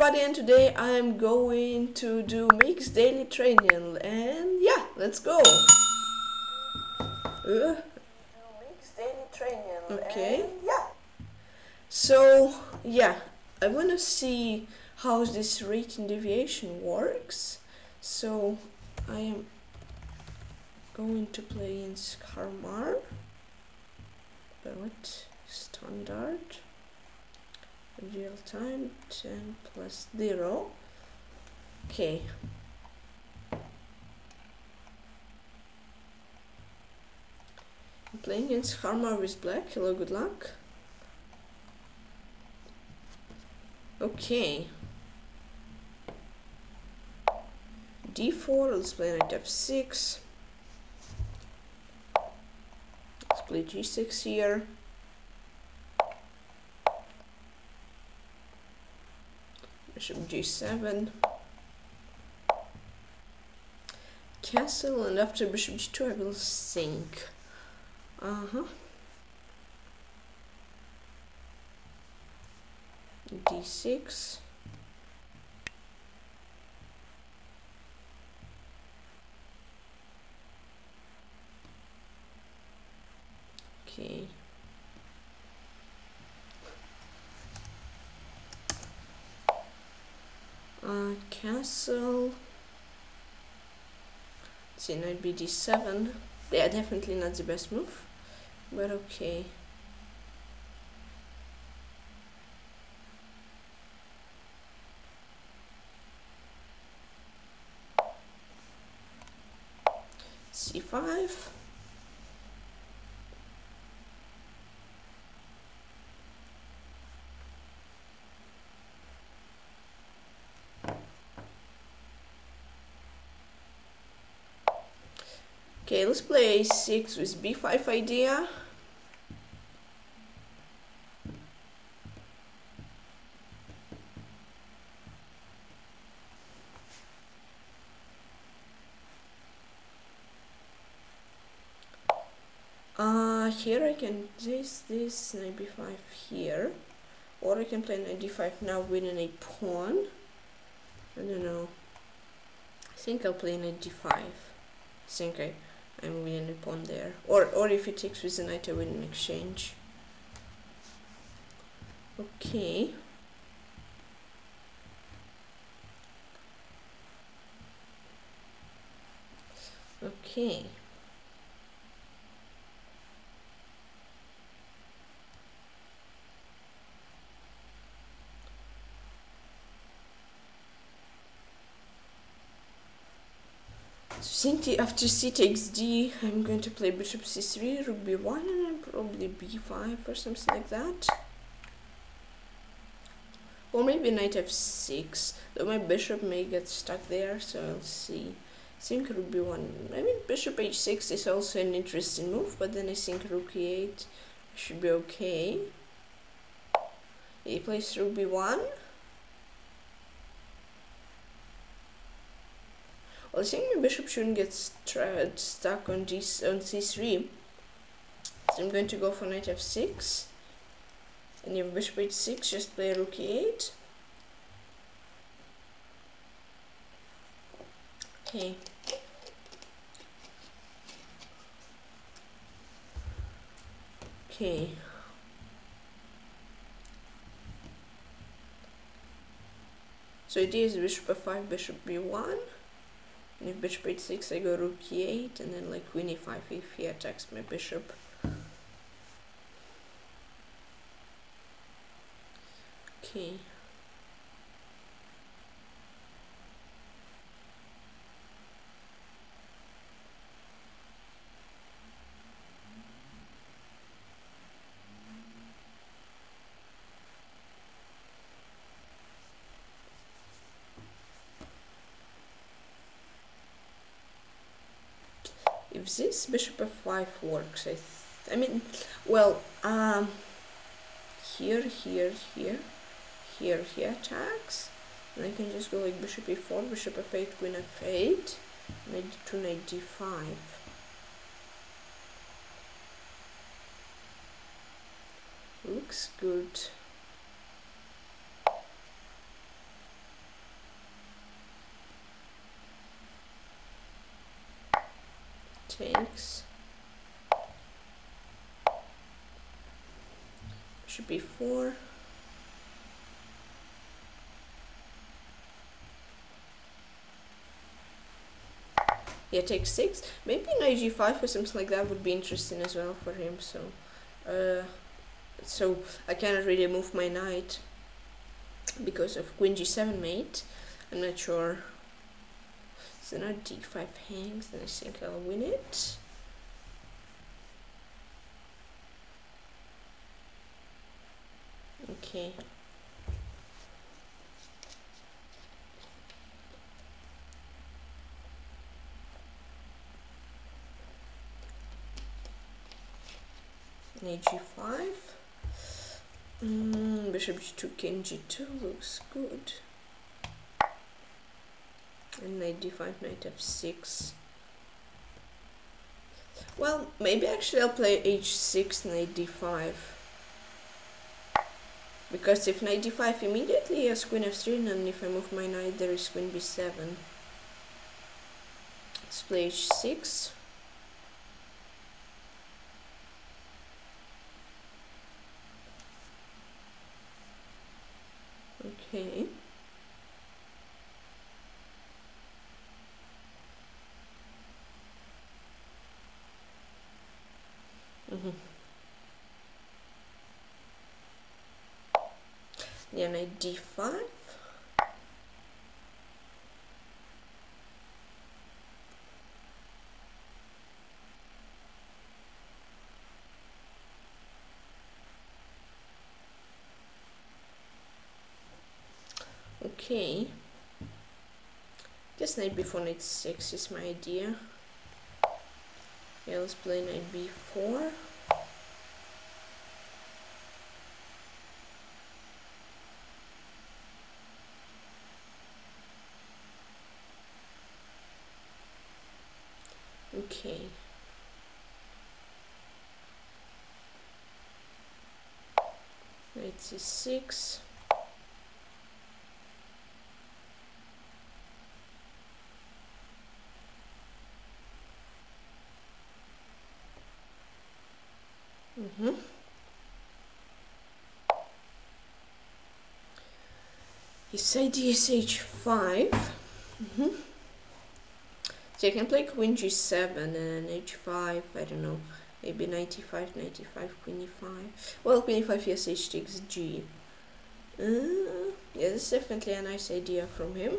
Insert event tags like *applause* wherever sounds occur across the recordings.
everybody and today I am going to do Mix Daily Training and yeah, let's go. Uh, okay. yeah. So yeah, I wanna see how this rating deviation works. So I am going to play in Skarmar. But standard real time 10 plus 0 okay. I'm playing against Karrmarr with black. Hello good luck. Okay. D4 let's play knight f6 let's play g6 here bishop g7 castle and after bishop g2 I will sink. Uh-huh. D6 okay uh, castle see knight bd7 yeah definitely not the best move but okay. C5 Let's play a6 with b5 idea. Uh, here I can this this knight b5 here, or I can play knight d5 now winning a pawn. I don't know. I think I'll play knight d5. I think I'm winning a pawn there. Or or if he takes with the knight, I win an exchange. Okay. Okay. So after c takes d, I'm going to play bishop c3, rook b1, and probably b5 or something like that. Or maybe knight f6, though my bishop may get stuck there, so I'll see. I think rook b1, I mean bishop h6 is also an interesting move, but then I think rook e8 should be okay. He plays rook b1. Well, I think my bishop shouldn't get stuck on, G on c3. So I'm going to go for knight f6. And if bishop h6, just play rook e8. Okay. Okay. So it is bishop f5, bishop b1. And if bishop h6, I go rook e8, and then like queen e5 if he attacks my bishop. Okay. This bishop f5 works, I, I mean, well, um, here, here, here, here, he attacks, and I can just go like bishop e4, bishop f8, queen f8, knight d2, knight d5. Looks good. Takes should be four. Yeah take six. Maybe an g5 or something like that would be interesting as well for him so uh, so I cannot really move my knight because of queen g7 mate. I'm not sure so now d5 hangs and I think I'll win it. Okay. Knight g5 mm, bishop g2 king g2 looks good and knight d5 knight f6 well maybe actually I'll play h6 knight d5 because if knight d5 immediately has queen f3 and if I move my knight there is queen b7 let's play h6 Okay. Mm -hmm. Yeah, knight d5. Okay. Guess knight before knight 6 is my idea. Yeah, let's play knight b4. Okay. Knight c6. Mm-hmm. His idea is h5. Mm-hmm. So you can play queen g7 and h5, I don't know, maybe 95, 95, queen e5. Well, queen e5, yes, h takes g. Uh, yeah, this is definitely a nice idea from him.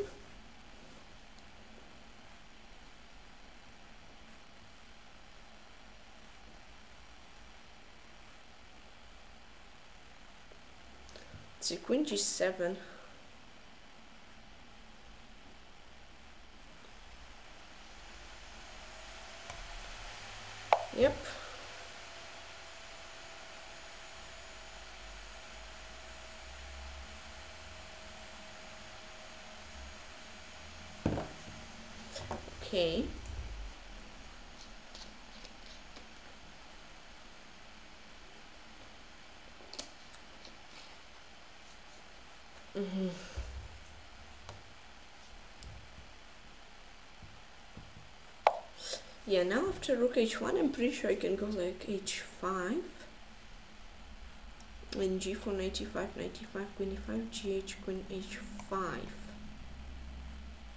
So queen g7. Yep. Okay. Mm -hmm. Yeah, now after rook h1, I'm pretty sure I can go like h5. And g4, 95, 95, queen e5, gh, queen h5.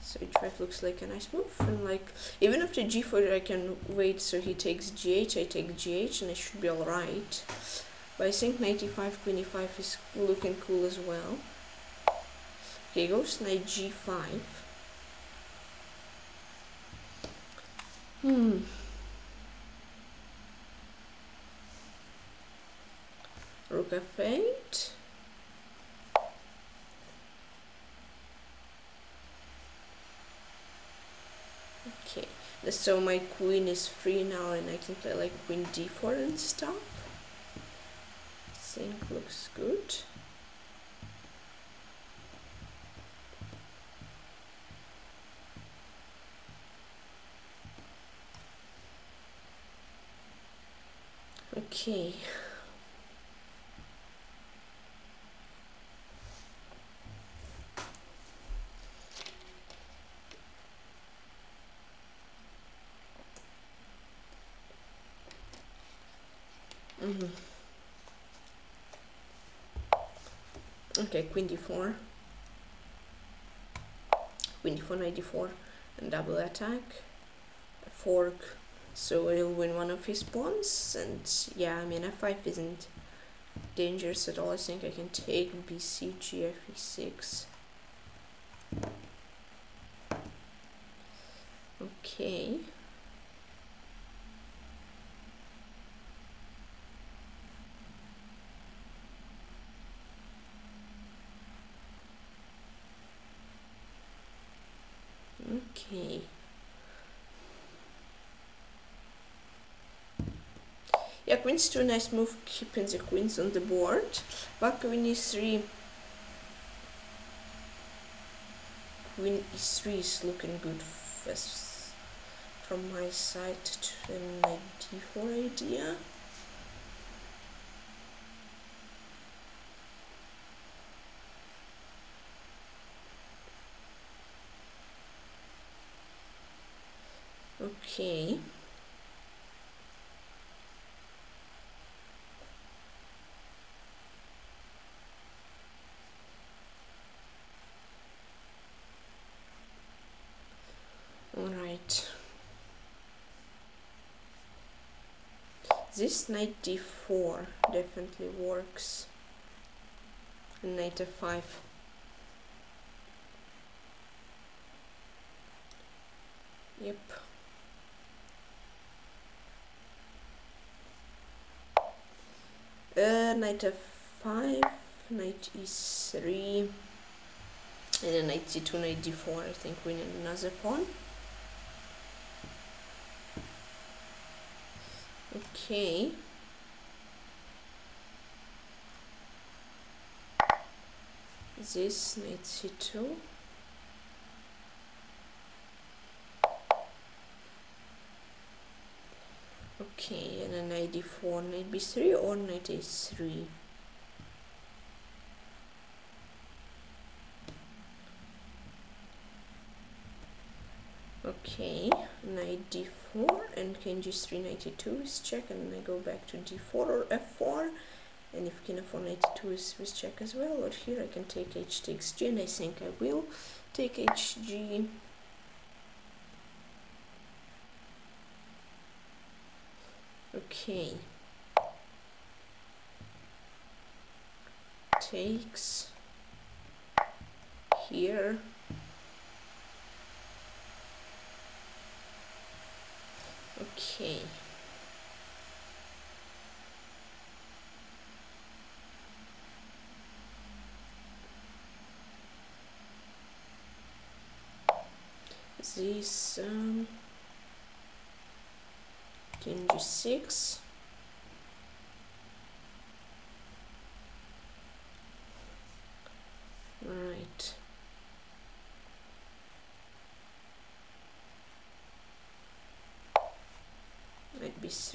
So h5 looks like a nice move. And like, even after g4, I can wait so he takes gh, I take gh, and it should be alright. But I think 95, queen e5 is looking cool as well. Okay, goes knight g5. Hmm. Rook f8. Okay, so my queen is free now and I can play like queen d4 and stuff. Think looks good. Okay. Mm -hmm. Ok, Queen D four. Queen D four, quindi 494 and double attack fork so he'll win one of his pawns. And yeah, I mean f5 isn't dangerous at all. I think I can take bcg fe6. Okay. Okay. Yeah, queen's 2, nice move, keeping the queens on the board. But queen e3. Queen e3 is looking good from my side to an d4 idea. Okay. All right. Knight d4 definitely works. And knight f5. Yep. Uh, knight f5, knight e3, and then knight c2, knight d4, I think we need another pawn. Okay. This knight c2. Okay, and then knight d4, knight b3 or knight a3. Okay, knight d4 and king g3, knight e2 is check and I go back to d4 or f4 and if king f4 knight e2 is with check as well or here I can take h takes g and I think I will take hg okay. Takes here okay this um, six.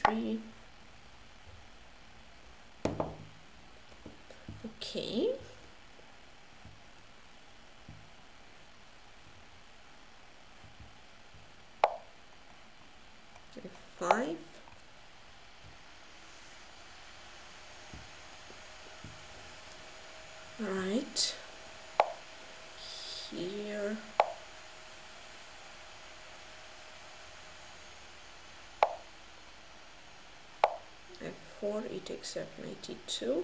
Knight b3 okay five. Right here. F4, it takes f92.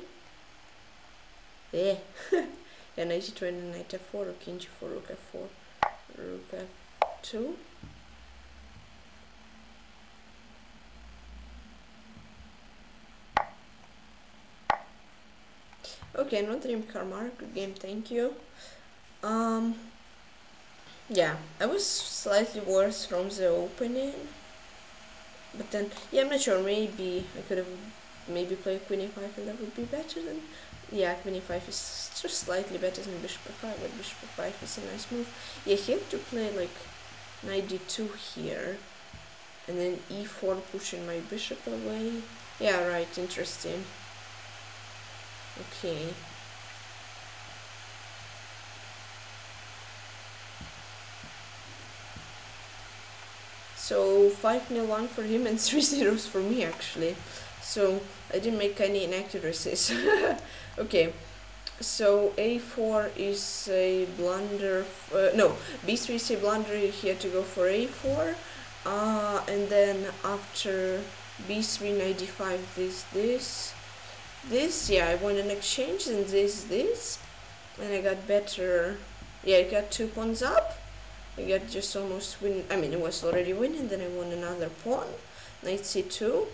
There. yeah, 92 *laughs* and knight f4, rook king g4, rook f4, rook f2. Okay, not Dream Karrmarr, good game, thank you. Um, yeah, I was slightly worse from the opening, but then, yeah, I'm not sure, maybe I could have maybe play Queen e5 and that would be better than, yeah, Queen e5 is just slightly better than Bishop e5, but Bishop e5 is a nice move. Yeah, he had to play like knight d2 here, and then e4 pushing my bishop away. Yeah, right, interesting. Okay. So 5 nil 1 for him and *laughs* 3 zeros for me actually. So I didn't make any inaccuracies. *laughs* okay. so a4 is a blunder uh, no b3 is a blunder here to go for a4 uh, and then after b3 knight d5 this this. This yeah I won an exchange and this this. And I got better. Yeah I got two pawns up. I got just almost win I mean it was already winning then I won another pawn. Knight c2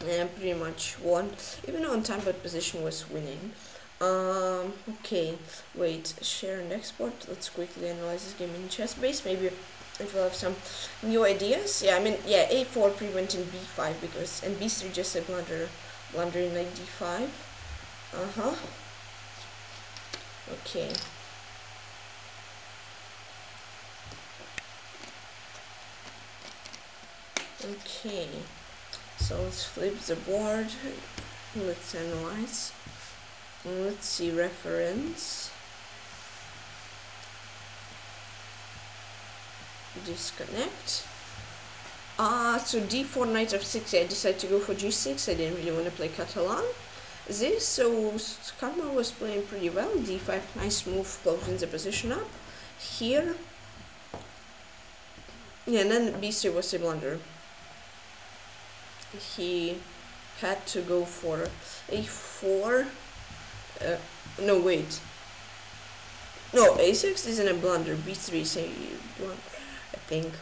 I pretty much won even though on time but position was winning um, okay, wait, share and export. Let's quickly analyze this game in chessbase. Maybe if we'll have some new ideas. Yeah, I mean, yeah, a4 preventing b5 because, and b3 just a blunder, blunder in like d5. Uh-huh. Okay. Okay, so let's flip the board. Let's analyze. Let's see reference. Disconnect. Ah uh, so d4 knight f6 I decided to go for g6 I didn't really want to play Catalan. This so Karrmarr was playing pretty well. D5 nice move closing the position up. Here. Yeah and then b3 was a blunder he had to go for a4 uh, no, wait. No, a6 isn't a blunder. b3 is a blunder, I think.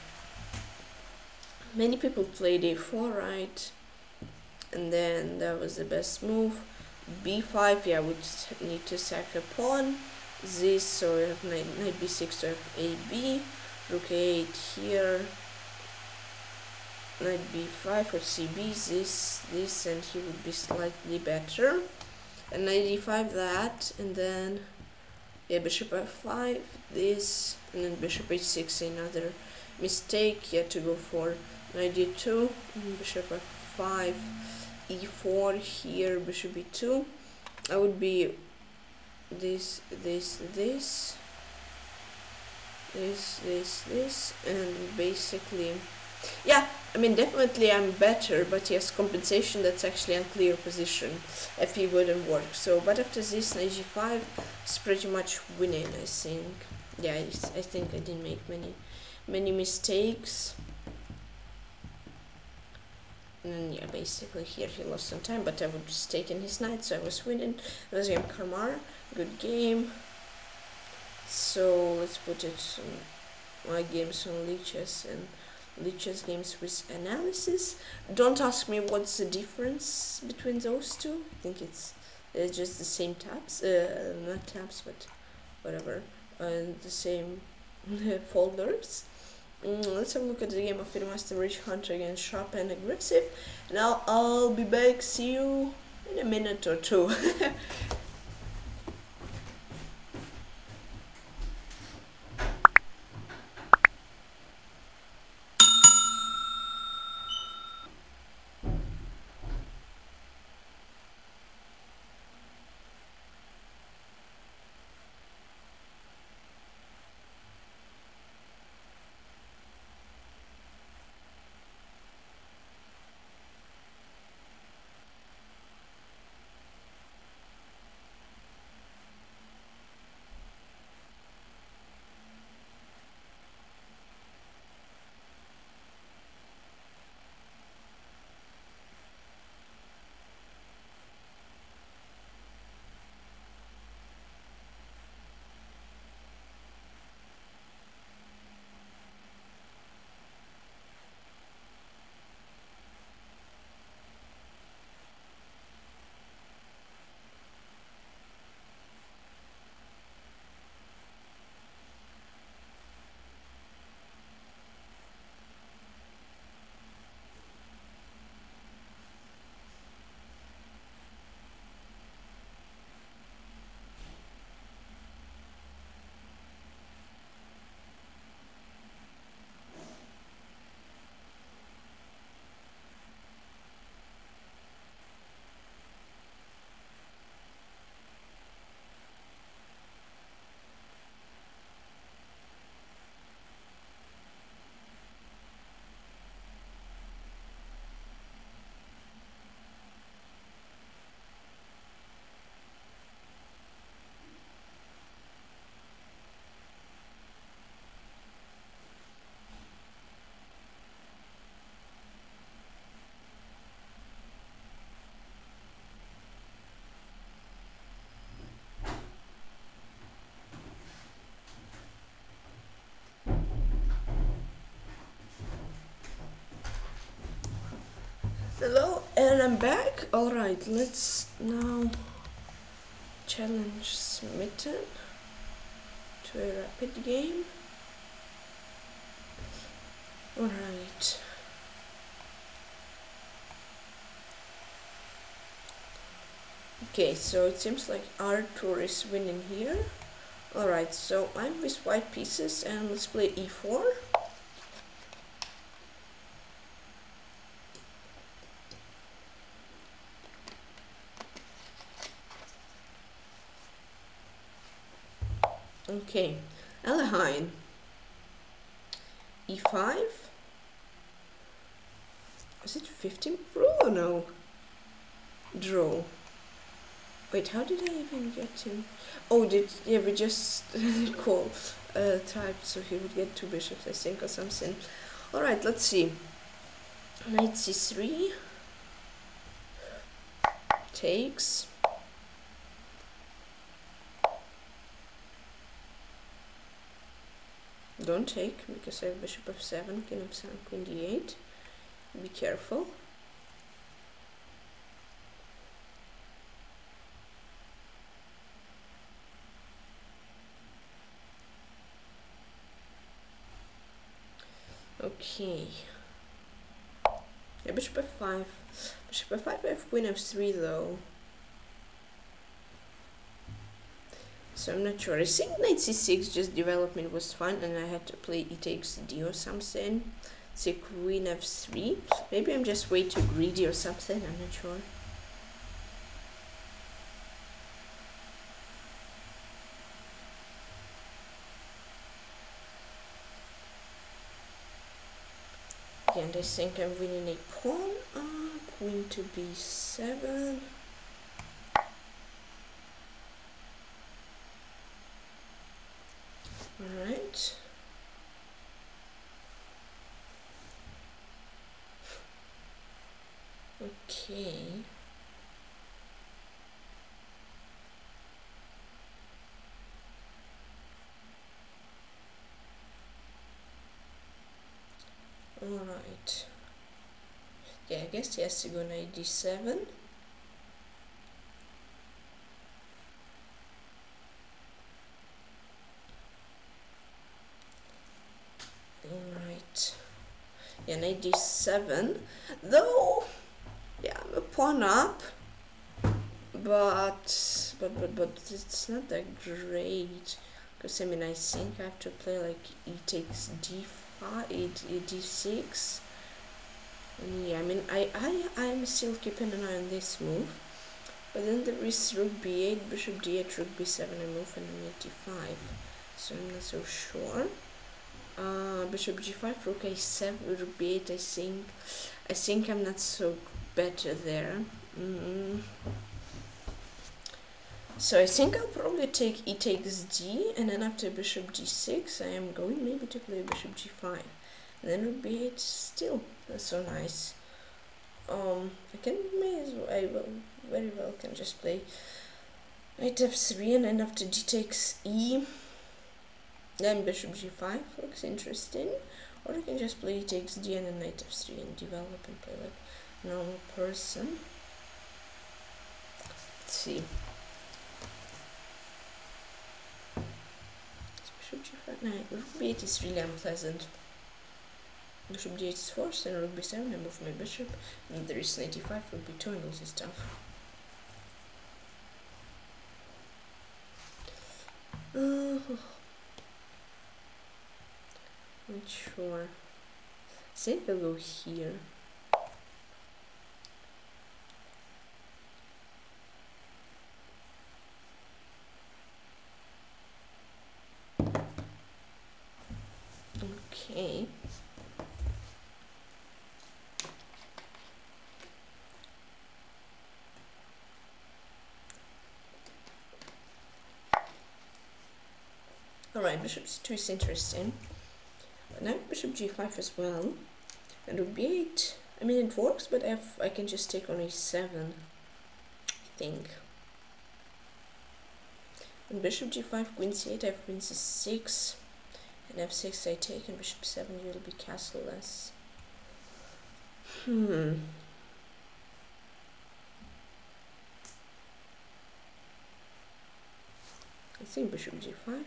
Many people played a4, right? And then that was the best move. b5, yeah, we need to sack a pawn. This, so we have knight, knight b6 to have ab. Rook a8 here. Knight b5 or cb, this, this, and he would be slightly better. And 95 that and then yeah bishop f5 this and then bishop h6 another mistake yeah to go for 92 bishop f5 e4 here bishop b2 I would be this this this this this this and basically yeah I mean, definitely I'm better, but yes, compensation, that's actually unclear position. if he wouldn't work. So, but after this, knight g5 it's pretty much winning, I think. Yeah, I, I think I didn't make many, many mistakes. And yeah, basically here he lost some time, but I was taking his knight, so I was winning. Game Karrmarr, good game. So, let's put it on my games on Lichess and Lichess games with analysis. Don't ask me what's the difference between those two. I think it's, it's just the same tabs, uh, not tabs, but whatever, and the same *laughs* folders. Mm, let's have a look at the game of Master Rich Hunter against Sharp and Aggressive. Now I'll be back. See you in a minute or two. *laughs* Back. Alright, let's now challenge Smitten to a rapid game. Alright. Okay, so it seems like Arthur is winning here. Alright, so I'm with white pieces and let's play e4. Okay, Alekhine. E5. Is it 50 rule or no? Draw. Wait, how did I even get him? Oh, did yeah? We just *laughs* call uh, typed so he would get two bishops, I think, or something. All right, let's see. Knight c3 takes. Don't take because I have bishop f7, king f7, queen d8. Be careful. Okay. Yeah, bishop f5. Bishop f5, I have queen f3 though. So I'm not sure. I think knight c6 just development was fun and I had to play e takes d or something. See queen f3. Maybe I'm just way too greedy or something, I'm not sure. and I think I'm winning a pawn. Uh, queen to b7. Alright. Okay. Alright. Yeah, I guess he has to go knight d7. Alright. Yeah, knight d7. Though, yeah, I'm a pawn up. But, but, but, but it's not that great. Because, I mean, I think I have to play like e takes d4 five, d6. Yeah, I mean, I, I, I'm still keeping an eye on this move. But then there is rook b8, bishop d8, rook b7, I move, and knight d5. So I'm not so sure. Bishop g5, rook a7, rook b8, I think. I think I'm not so better there. Mm. So I think I'll probably take e takes d, and then after bishop d6, I am going maybe to play bishop g5. And then rook b8 still, that's so nice. Um, I can, may as well, I will, very well can just play knight f3, and then after d takes e, then bishop g5 looks interesting. Or I can just play takes d and then knight f3 and develop and play like normal person. Let's see. Bishop g5, no, rook b8 is really unpleasant. Bishop d8 is forced, and rook b7, I move my bishop, and there is 95, rook b2, and all this stuff. Uh, not sure. I'll go here. Okay. Alright, bishop c2 is interesting. But now bishop g5 as well. And rook b8. I mean, it works, but f I I can just take on a7, I think. And bishop g5, queen c8, I have queen c6. And f6 I take, and bishop 7 you will be castleless. Hmm. I think bishop g5.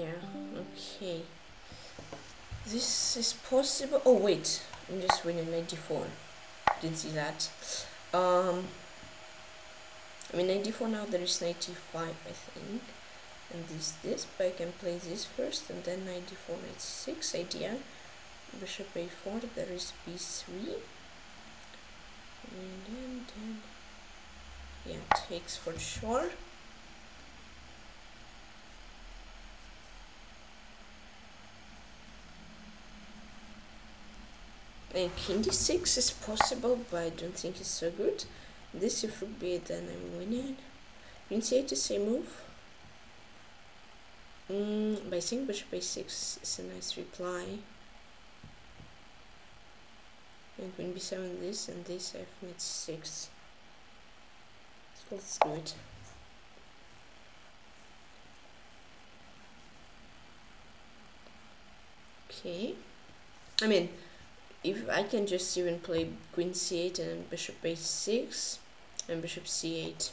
Yeah, okay. This is possible. Oh, wait. I'm just winning 94. Didn't see that. Um, I mean, 94 now, there is 95, I think. And this, this, but I can play this first, and then 94, 96 idea. Bishop a4, there is b3. And then, then yeah, takes for sure. And king d6 is possible, but I don't think it's so good. This if would be then I'm winning. C8 is a move. Mm, I think bishop a6 is a nice reply. And queen b7 this and this f mate 6. So let's do it. Okay. I mean, if I can just even play queen c8 and bishop a6 and bishop c8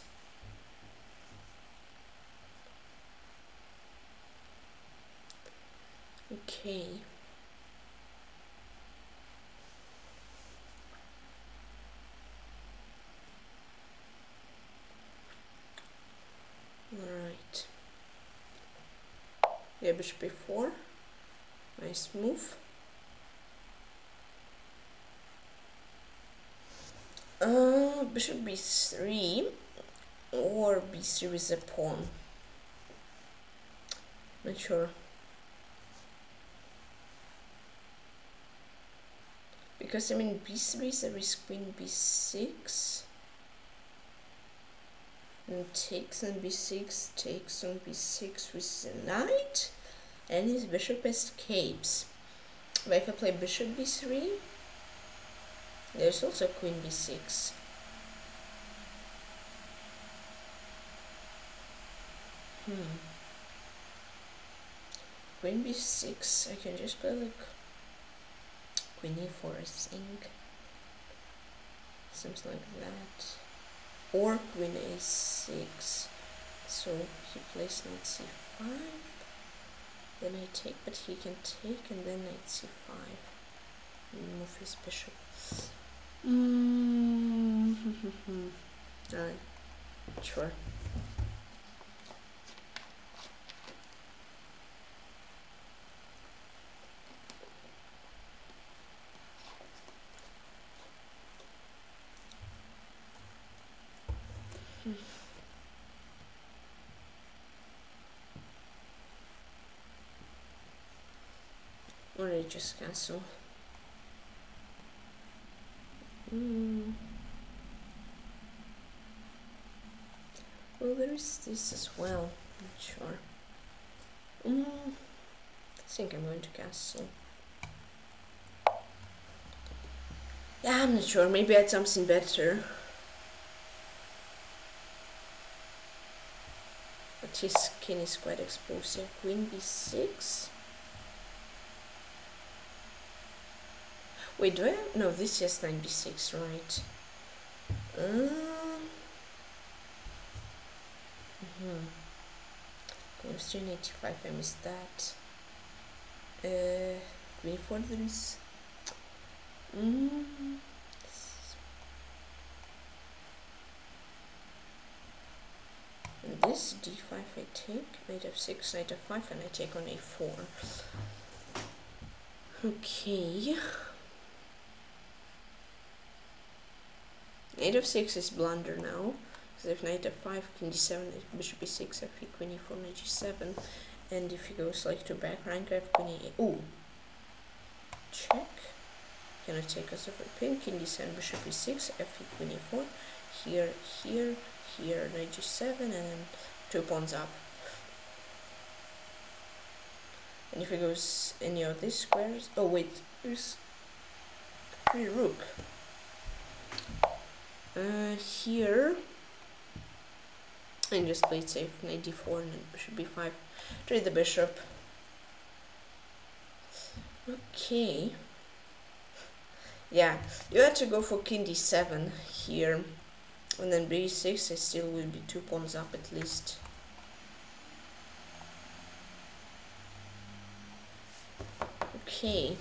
okay. All right yeah bishop a4 nice move Uh, bishop b3 or b3 with a pawn. Not sure. Because I mean b3 there is queen b6 and takes on b6, takes on b6 with the knight and his bishop escapes. But if I play bishop b3 there's also queen b6. Hmm. Queen b6, I can just play like queen e4, I think. Something like that. Or queen a6. So he plays knight c5. Then I take, but he can take, and then knight c5. Move his bishop. Mm *laughs* -hmm. Alright, sure. Or just cancel. Mm. Well, there is this as well. Not sure. Mm. I think I'm going to castle. Yeah, I'm not sure. Maybe I had something better. But his skin is quite exposed. Queen b6. Wait, do I? No, this is 96, right? Um, mm -hmm. Constraint 85, I missed that. Uh, green for this. Mm. And this d5 I take, knight f6, knight f5, and I take on a4. Okay. Knight of 6 is blunder now. Because if knight f5, king d7, bishop e6, f queen e4, knight g7. And if he goes like to back rank, I queen e8. Ooh. Check. Cannot take us over pin. King d7, bishop e6, f queen e4. Here, here, here, knight g7, and then two pawns up. And if he goes any of these squares, oh wait, there's free rook uh, here and just play safe knight d4 and bishop b5 trade the bishop okay Yeah, you had to go for king d7 here. And then b6, I still will be two pawns up at least. Okay.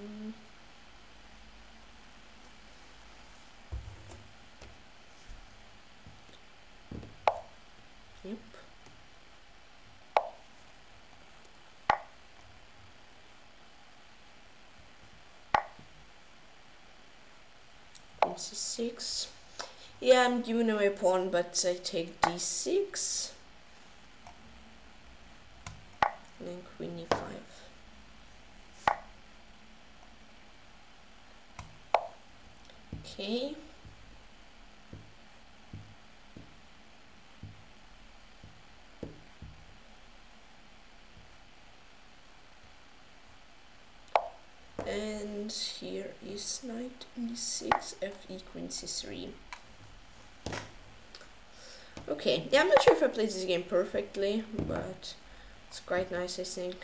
Mm. Yep. Queen c6. Yeah, I'm giving away pawn, but I take d6. And then queen e5. Okay. And here is knight e6, fe queen c3. Okay, yeah, I'm not sure if I played this game perfectly, but it's quite nice, I think.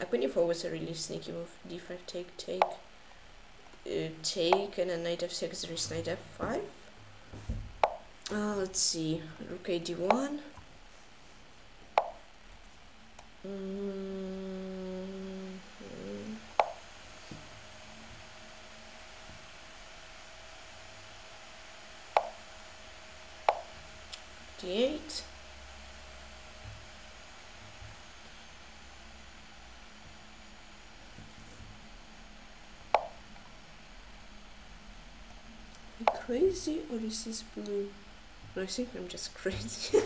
A queen e4 was a really sneaky move. d5, take, take uh, take and then knight f6 there is knight f5 uh, let's see. Rook a d1 mm -hmm. d8 crazy or is this blue? I think I'm just *laughs* crazy.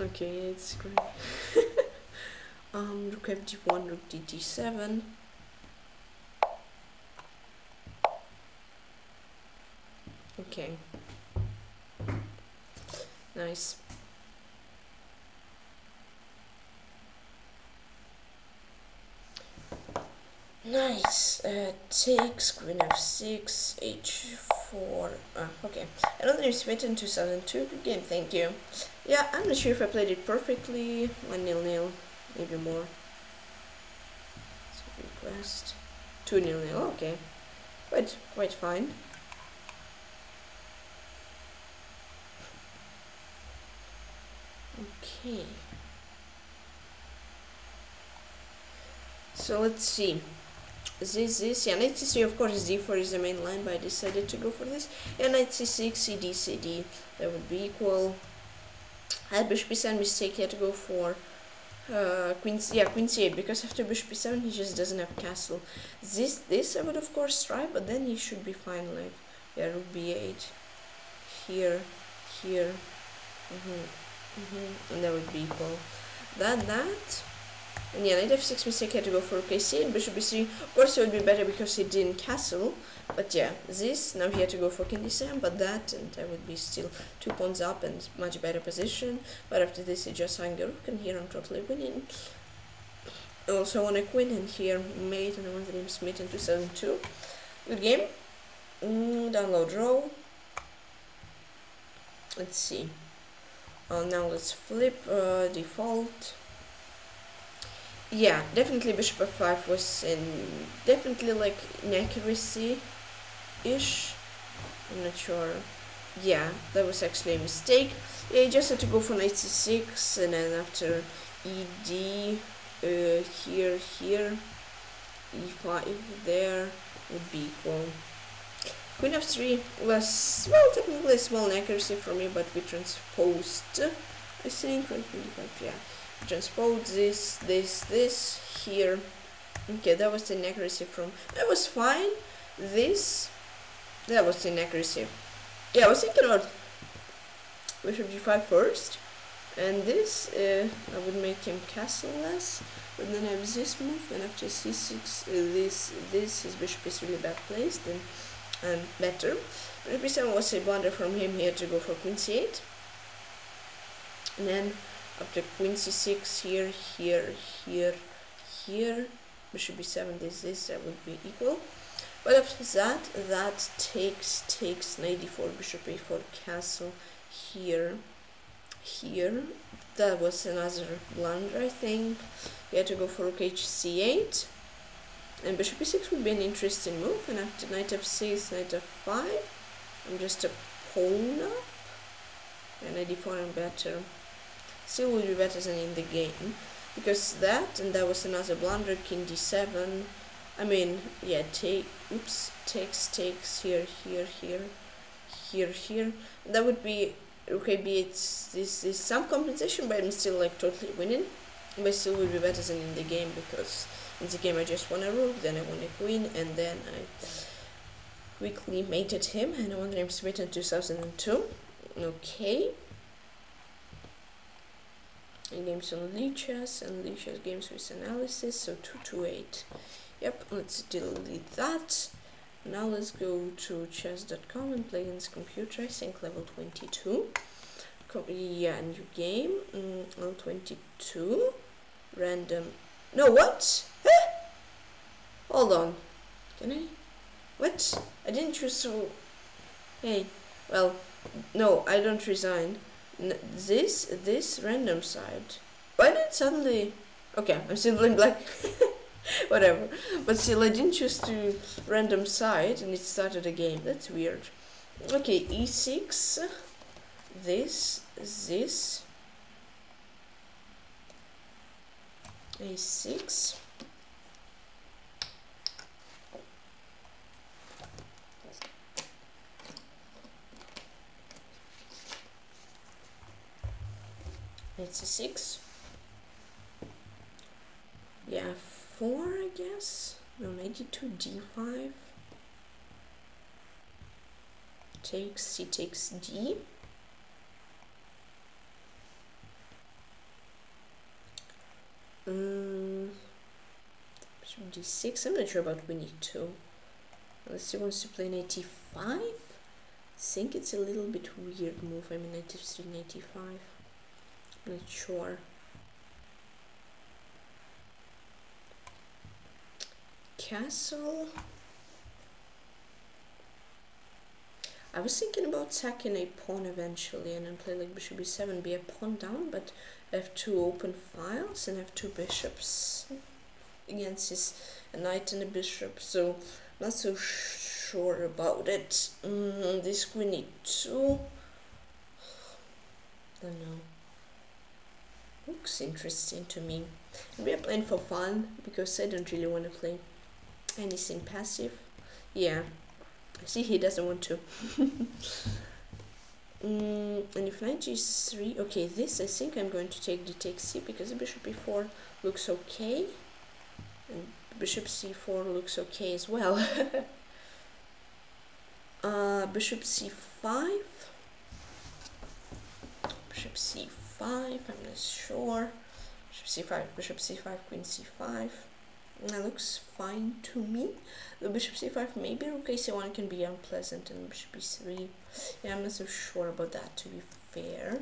okay, it's great. *laughs* um, rook f1 rook d7 Okay. Nice. Nice. Uh, takes queen f6, h4. Uh, okay. Another made in 2002. Good game, thank you. Yeah, I'm not sure if I played it perfectly. 1 nil nil, maybe more. request. 2 nil nil, okay. Quite, quite fine. Okay. So let's see this, this, yeah, knight c3, of course, d4 is the main line, but I decided to go for this. Yeah, knight c6, cd, cd, that would be equal. Had bishop b7 mistake, he had to go for uh, queen, yeah, queen c8, because after bishop b7 he just doesn't have castle. This, this I would of course try, but then he should be fine, like, yeah, rook b8, here, here, mm -hmm, mm -hmm, and that would be equal. That, that, and yeah, knight f6 mistake had to go for a6 and bishop b3. Of course it would be better because he didn't castle. But yeah, this, now he had to go for king d7, but that, and I would be still two pawns up and much better position. But after this he just hung a rook, and here I'm totally winning. Also won a queen, and here mate, and I won the name Smitten2002. Good game. Mm, download row. Let's see. Uh, now let's flip uh, default yeah, definitely bishop f5 was in definitely like inaccuracy-ish. I'm not sure. Yeah, that was actually a mistake. Yeah, you just had to go for knight c6 and then after ed uh, here, here, e5 there would be equal. Queen f3 was, well, technically a small inaccuracy for me, but we transposed, I think, yeah transpose this, this, this here. Okay, that was the inaccuracy from, that was fine. This, that was the inaccuracy. Yeah, I was thinking about bishop g5 first. And this, uh, I would make him castle-less. But then I have this move, and after c6, uh, this, this, his bishop is really bad placed and, and better. Bishop b7 was a blunder from him, he had to go for queen c8. And then after queen c6 here here here here. Bishop b7 this this that would be equal. But after that that takes takes knight d4 bishop a4 castle here here. That was another blunder I think. We had to go for rook h8 and bishop e6 would be an interesting move. And after knight f6 knight f5 I'm just a pawn up. And knight d4 I'm better still will be better than in the game because that and that was another blunder king d7 I mean yeah take oops takes takes here here here here here. That would be okay be it's this is some compensation but I'm still like totally winning. But still will be better than in the game because in the game I just won a rook then I won a queen and then I quickly mated him and I won Rome Smitten2002 okay games on Lichess and Lichess games with analysis, so 228. Yep, let's delete that. Now let's go to chess.com and play against computer, I think level 22. Co yeah, new game, mm, level 22. Random. No, what? Hold on. Can I? What? I didn't choose so. Hey, well, no, I don't resign this this random side. Why did suddenly okay i'm still in black *laughs* whatever. But still i didn't choose to random side and it started again that's weird. Okay e6 this this. A6 it's a 6 yeah 4 I guess. No 92 d5 takes he takes d. Um, d6 I'm not sure about winning 2 unless he wants to play 95 I think it's a little bit weird move. I mean 93 95 not sure. Castle. I was thinking about sacking a pawn eventually and then play like bishop b7, be a pawn down, but I have two open files and I have two bishops against his a knight and a bishop, so not so sure about it. Mm, this queen e2. I don't know looks interesting to me. we are playing for fun because I don't really want to play anything passive. Yeah, see he doesn't want to. *laughs* mm, and if knight g3, okay, this I think I'm going to take d takes c because bishop e4 looks okay. And bishop c4 looks okay as well. *laughs* uh, bishop c5. Bishop c4 5 I'm not sure. Bishop c5 bishop c5 queen c5 that looks fine to me. The bishop c5 maybe rook a1 can be unpleasant and bishop e3 yeah I'm not so sure about that to be fair.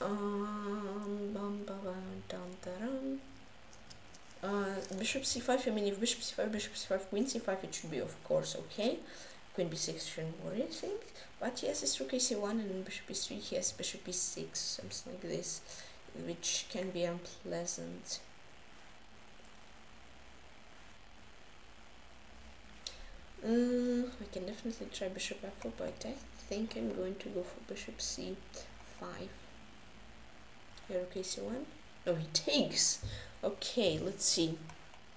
Um bum, bum, bum, uh, bishop c5 I mean if bishop c5 bishop c5 queen c5 it should be of course okay. Queen b6 shouldn't worry I think but yes, it's rook c1 and bishop e3, he has bishop e6, something like this, which can be unpleasant. Mm, I can definitely try bishop f4, but I think I'm going to go for bishop c5. Here, rook c1. Oh, he takes. Okay, let's see.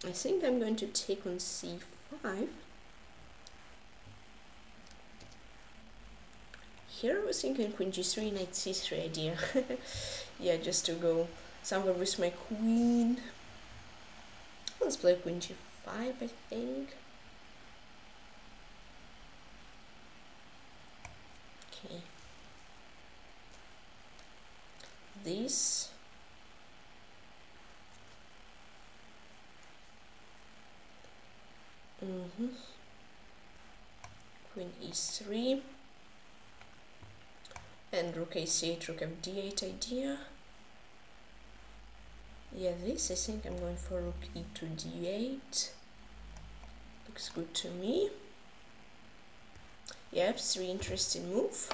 I think I'm going to take on c5. Here I was thinking queen g3, knight c3 idea. *laughs* yeah, just to go somewhere with my queen. Let's play queen g5, I think. Okay. This. Mm -hmm. Queen e3 and rook a8, rook f d8 idea. Yeah, this I think I'm going for rook e2 d8. Looks Looks good to me. Yeah, f3 interesting move.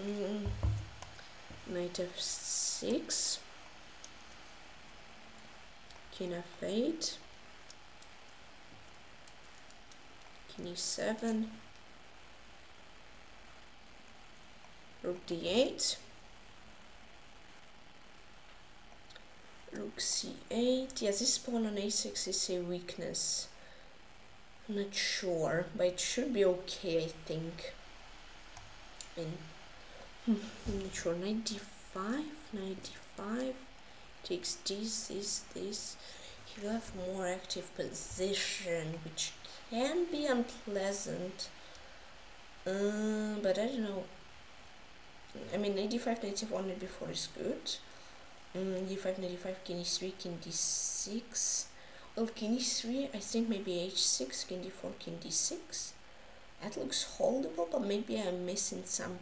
Mm. Knight f6. King f8. King e7. Rook d8. Rook c8. Yeah, this pawn on a6 is a weakness. I'm not sure, but it should be okay, I think. Mean, I'm not sure. 95, 95 takes this, this, this. He will have more active position, which can be unpleasant. Uh, but I don't know. I mean, 85, 91 before is good. Um, d5, 95, king e3, king d6. Well, king e3, I think maybe h6, king d4, king d6. That looks holdable, but maybe I'm missing some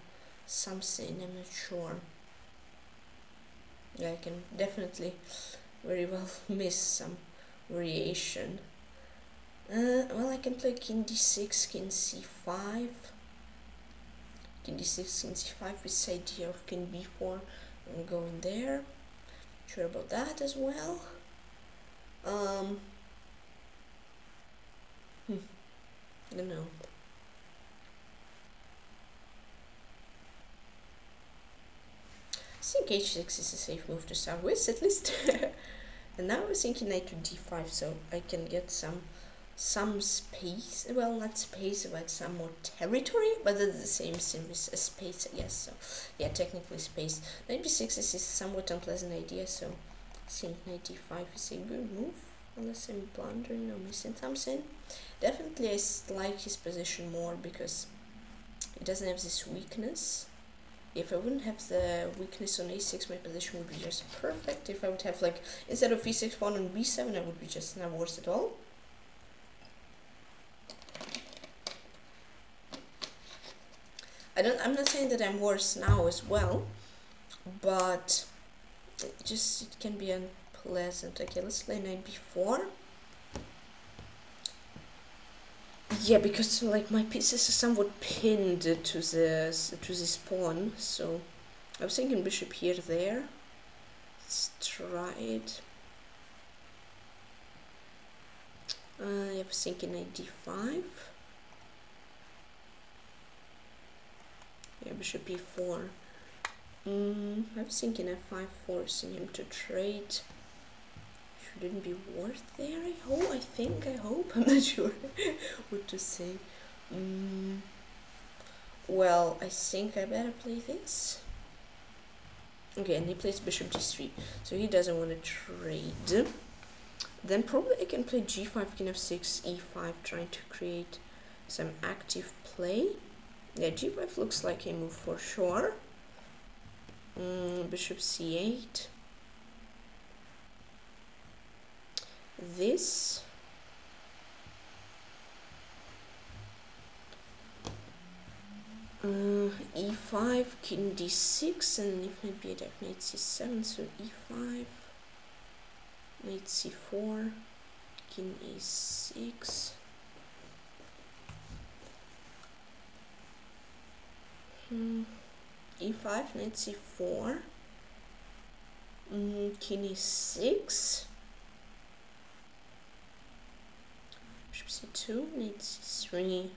something, I'm not sure. Yeah, I can definitely very well *laughs* miss some variation. Uh, well, I can play king d6, king c5, king d6, king c5 with the idea of king b4 and going there. Sure about that as well. Um, hmm, I don't know. I think h6 is a safe move to start with, at least. *laughs* and now I'm thinking knight to d5, so I can get some some space. Well, not space, but some more territory, but it's the same thing as uh, space, I guess. So, yeah, technically space. Knight b6 is a somewhat unpleasant idea, so I think knight d5 is a good move. Unless I'm blundering or missing something. Definitely I like his position more because he doesn't have this weakness if I wouldn't have the weakness on a6, my position would be just perfect. If I would have like, instead of e6 pawn on b7, I would be just not worse at all. I don't, I'm not saying that I'm worse now as well, but it just, it can be unpleasant. Okay, let's play knight b4. Yeah, because like my pieces are somewhat pinned to this to this pawn, so I was thinking bishop here there. Let's try it. Uh, I was thinking knight d5. Yeah, bishop e4. Mm, I was thinking f5 forcing him to trade shouldn't be worth there I hope I think I hope *laughs* I'm not sure what to say. Mm, well I think I better play this. Okay and he plays bishop g3 so he doesn't want to trade. Then probably I can play g5 king f6 e5 trying to create some active play yeah g5 looks like a move for sure. Mm, bishop c8 this uh, e5 king d6 and if maybe have knight c7 so e5 knight c4 king e6 hmm. e5 knight c4 mm, king e6 bishop c2 needs 3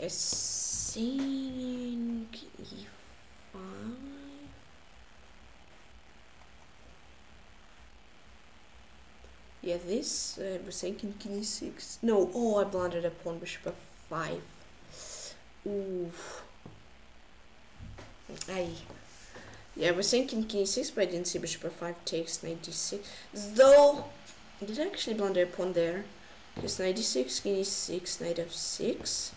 I think e5 yeah this uh, was thinking king e6 no oh I blundered a pawn bishop f5 oof I yeah, I was thinking king e6, but I didn't see bishop f5 takes knight d6. Though, I did actually blunder a pawn there. Because knight d6, king e6, knight f6.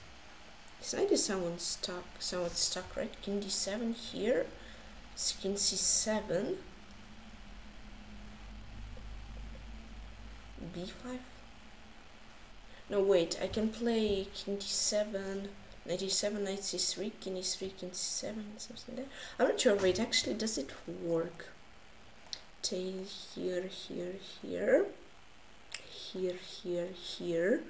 This knight is somewhat stuck, somewhat stuck, right? King d7 here. King c7. b5. No, wait, I can play king d7, knight e7, knight c3, king e3, king c7, something there. I'm not sure, wait, actually, does it work? Take here, here, here, here, here, here,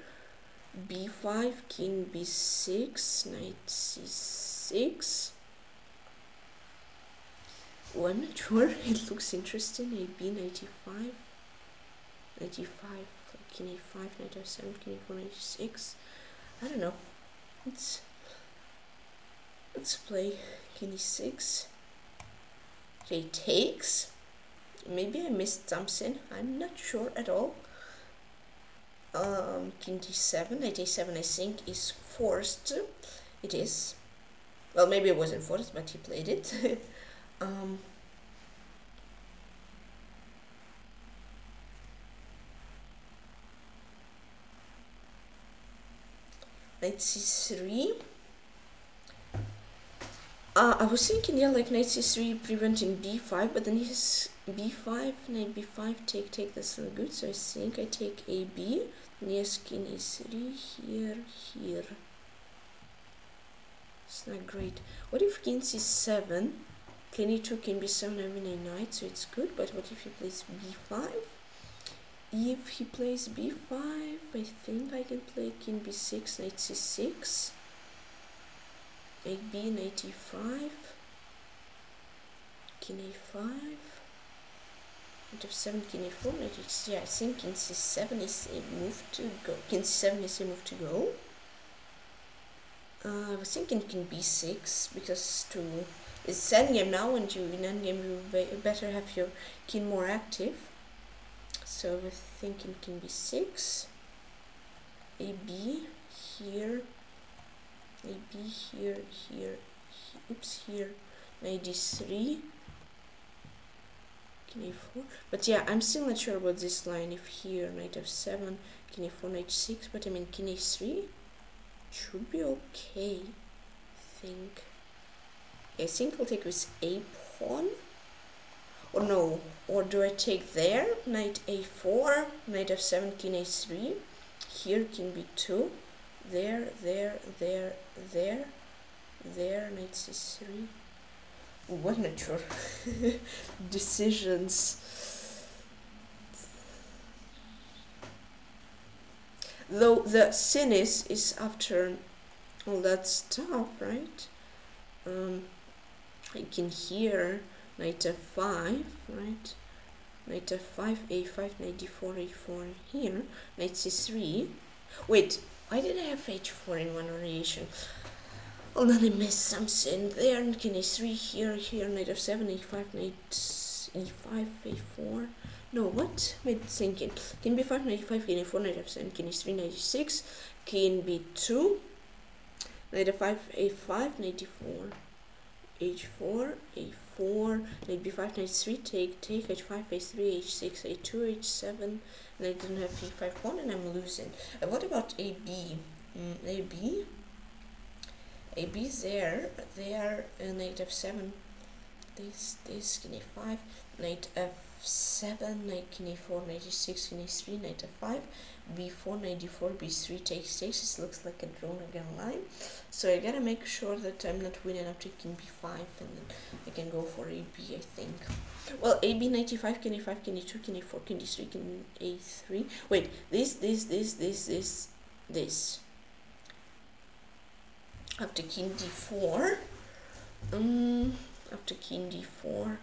b5, king b6, knight c6. Oh, I'm not *laughs* sure, it looks interesting, a b 95, 95, king a5, knight f7, king a4, knight 6 I don't know. Let's let's play king e6. Okay, takes. Maybe I missed something. I'm not sure at all. Um, king d7, knight a7 I think is forced. It is. Well, maybe it wasn't forced, but he played it. *laughs* um, knight c3 uh, I was thinking yeah like knight c3 preventing b5 but then he's b5 knight b5 take take that's not good. So I think I take ab yes king e3 here here. It's not great. What if king c7 king e2 king b7 I win a knight so it's good but what if he plays b5 if he plays b5 I think I can play king b6 knight c6 knight b knight e5 king a5 knight f7 king a4 knight h3 I think king c7 is a move to go. King c7 is a move to go. Uh, I was thinking king b6 because to it's endgame now and you in endgame you better have your king more active. So we're thinking king b6 ab here ab here here oops here. Knight d3 king a4 but yeah i'm still not sure about this line. If here knight f7 king a4 knight 6 but i mean king a3 should be okay i think. I think i'll take with a pawn or no or do I take there? Knight a4 knight f7 king a3 here can be 2 there there there there. There knight c3 what not sure *laughs* decisions. Though the sin is is after all that stuff right? Um I can hear knight f5 right knight f5 a5 knight d4 a4 here knight c3 wait why did I have h4 in one variation? Oh then I missed something. There king a3 here here knight f7 a5 knight e5 a4 no what? I thinking king b5 knight e5 king a4 knight f7 king e3 knight e6 king b2 knight f5 a5 knight d4 h4 a4 4 knight b5 knight 3 take take h5 h3 h6 a2 h7 and I don't have e5 pawn and I'm losing. Uh, what about ab mm, ab ab there there uh, knight f7 this this king a5 knight f7 knight king a4 knight e6 king e3 knight f5 b4 knight d4 b3 takes takes this looks like a drawn again line. So I gotta make sure that I'm not winning after king b5 and then I can go for ab I think. Well ab 95 king a5 king e2 king e4 king d3 king a3 wait this this this this this this. After king d4 um after king d4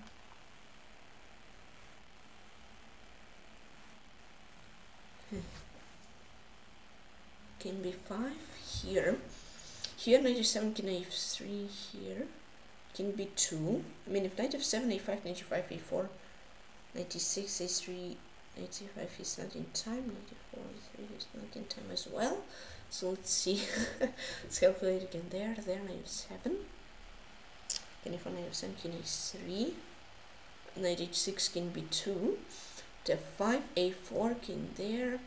king b5 here. Here knight f7 king f3 here king b2 i mean if knight f7 a5 knight f5 a4 96 a3 95 is not in time 94 a3 is not in time as well so let's see let's calculate again there there knight f7 king f4 knight f7 king a3 knight h6 king b2 f5 a4 king there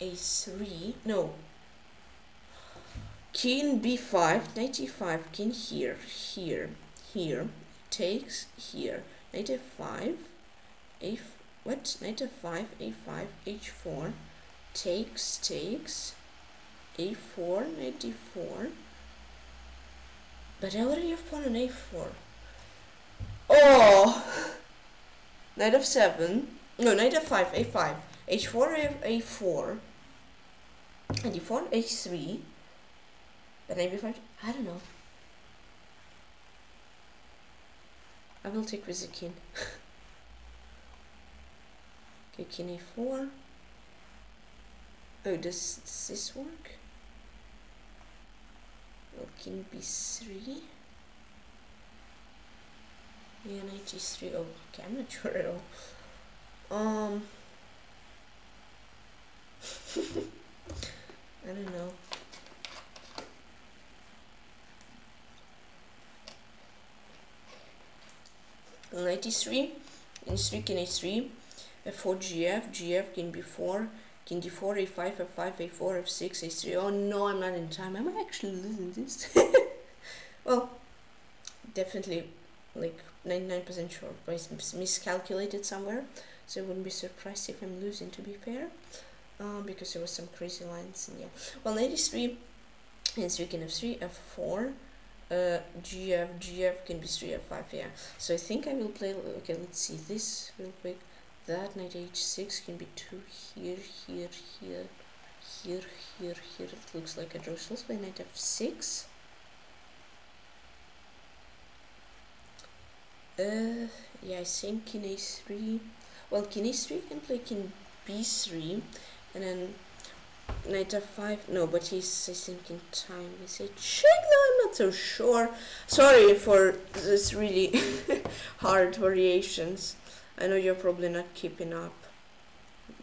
a3 no king b5 knight e5 king here here here takes here knight f5 a what knight f5 a5 h4 takes takes a4 knight d4 But I already have pawn on a4. Oh! *laughs* Knight of 7. No, knight of 5, a5. h4, a4. And d4, h3. But maybe 5 I don't know. I will take with the king. okay, king a4. Oh, does, does this work? Well, king b3. Yeah, knight g3. Oh, okay, I'm not *laughs* sure at all. Um, 83 and 3 can a3 f4 gf gf can b4 can d4 a5 f5 a4 f6 a3 oh no i'm not in time. Am i actually losing this? *laughs* Well definitely like 99% sure. But it's miscalculated somewhere so I wouldn't be surprised if I'm losing to be fair. Uh, because there was some crazy lines in yeah well 83 and 3 king f3 f4 uh, gf, gf can be 3 f5, yeah. So I think I will play, okay, let's see this real quick. That knight h6 can be 2 here, here, here, here, here, here. It looks like a draw. So let's play knight f6. Uh, yeah, I think king a3. Well, king a3 can play king b3, and then knight f5 no but he's i think in time he said check i'm not so sure. Sorry for this really *laughs* hard variations. I know you're probably not keeping up.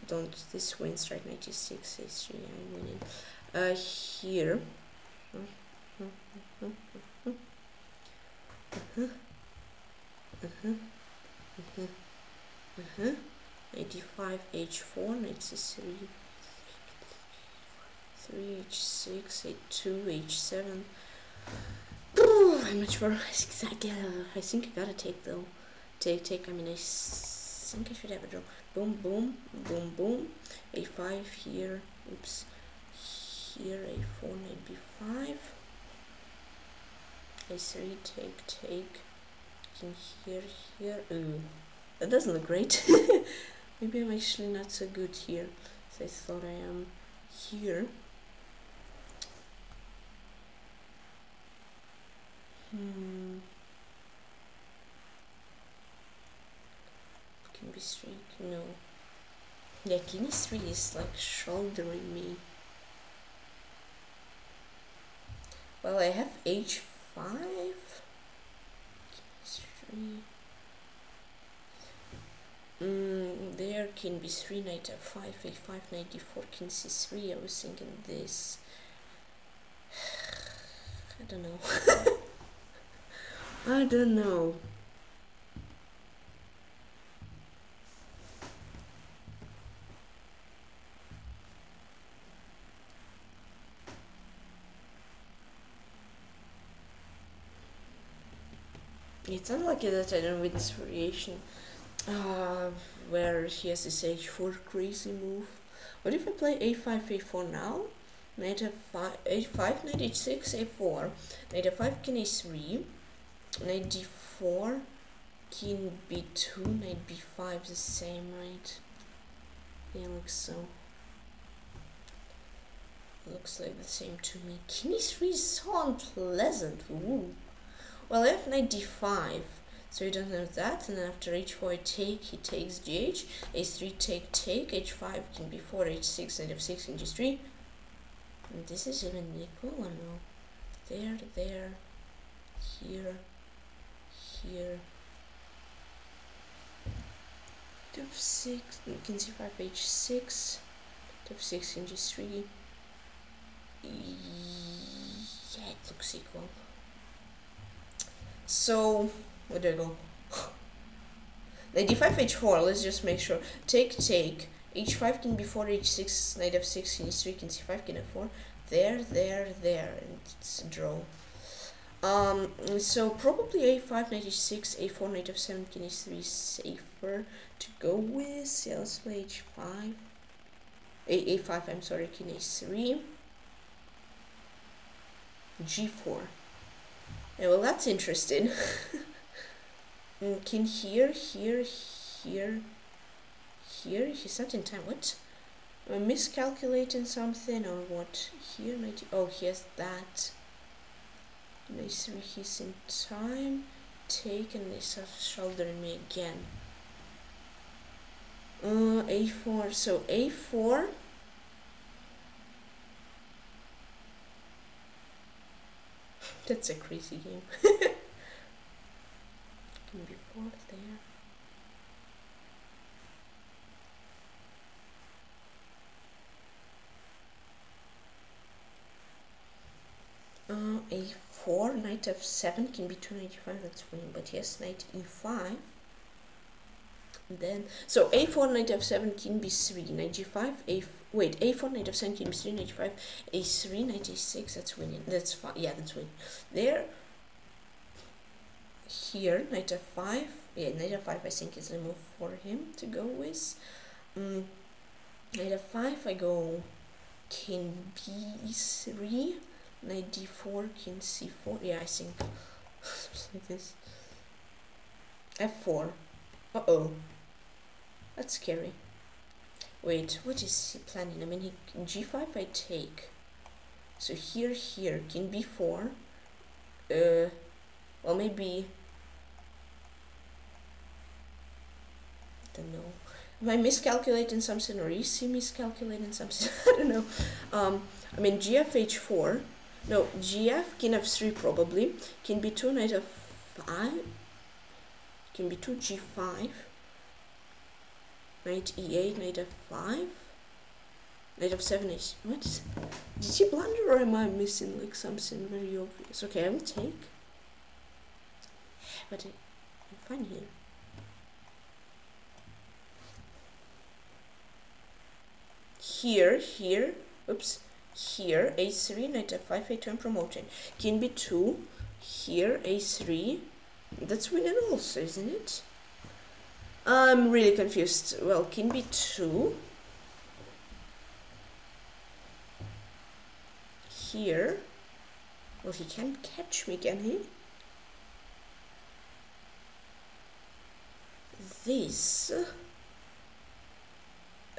Don't this wins right 96 a3 i'm winning uh here. Uh. Uh-huh. 85 h4 knight c3 3 h6 h2 h7 I'm not sure. *laughs* Exactly I think I gotta take though take take I mean I think I should have a draw. Boom boom boom boom. A5 here. Oops. Here a4 knight b5 a3 take take. King here here. Ooh that doesn't look great. *laughs* Maybe I'm actually not so good here so I thought I am here Hmm. Can be straight? No. Yeah, King 3 is like shouldering me. Well, I have H5. King 3. Mm, there, King B3, Knight F5, A5, Knight D4, King C3. I was thinking this. *sighs* I don't know. *laughs* I don't know. It's unlucky that I don't win this variation. Uh, where he has this h4 crazy move. What if I play a5, a4 now? Knight f5, a5, knight h6, a4, knight f5, king a3, knight d4 king b2 knight b5 the same right? Yeah looks so. Looks like the same to me. King e3 is so unpleasant. Ooh. well I have knight d5 so he don't have that and after h4 take he takes gh a3 take take h5 king b4 h6 knight f6 king g3 and this is even equal or no? There there here here. F6 you can see 5 h6 f6 in g3 yeah it looks equal. So where do I go? Knight d5 h4 let's just make sure. Take take. H5 can be 4 h6 knight f6 king e3 king c5 king f4 there there there. And it's a draw um, so probably a5, knight h6, a4, knight f7, king h3 safer to go with. Let's play h5. A, a5, I'm sorry, king h3. g4. Yeah, well, that's interesting. *laughs* mm, king here, here, here, here. He's not in time. What? Am I miscalculating something or what? Here, 90. Oh, he has that. Nice, he's in time. Take and they start shouldering me again. Uh, a4. So a4. *laughs* That's a crazy game. *laughs* Can be four there. Uh, a4, knight f7, king b2, knight e5, that's winning, but yes, knight e5. Then, so a4, knight f7, king b3, knight g5, a wait, a4, knight f7, king b3, knight g5, a3, knight a6, that's winning, that's fine, yeah, that's winning. There, here, knight f5, yeah, knight f5 I think is the move for him to go with. Um, knight f5, I go king b3, knight d4, king c4. Yeah, I think *laughs* like this. f4. Uh oh. That's scary. Wait, what is he planning? I mean, he g5 I take. So here, here, king b4. Uh, well, maybe. I don't know. Am I miscalculating something, or is he miscalculating something? *laughs* I don't know. Um, I mean, gf h4 no, gf, king f3 probably. Can b2, knight f5. Can b2, g5. Knight e8, knight f5. Knight f7 is... What? Did he blunder or am I missing like something very obvious? Okay, I will take. But I'm fine here. Here, here, oops, here a3 knight f5 a2 i'm promoting. King b2 here a3 that's winning also isn't it? I'm really confused. Well king b2 here. Well he can't catch me can he? This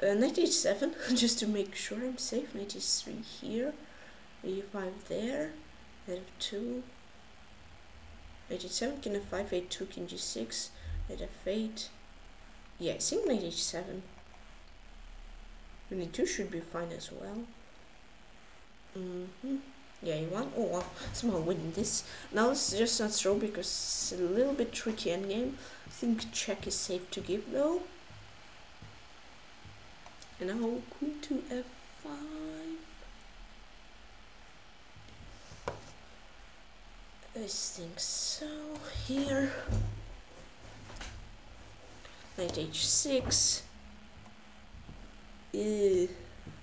uh, knight h7 *laughs* just to make sure I'm safe. Knight h3 here e5 there. Knight f2 knight h7 king f5 a2 king g6 knight f8 yeah I think knight h7 knight 2 should be fine as well. Mm -hmm. yeah you won oh wow *laughs* somehow winning this. Now it's just not throw because it's a little bit tricky endgame. I think check is safe to give though and now queen to f5 I think so here. Knight h6 uh,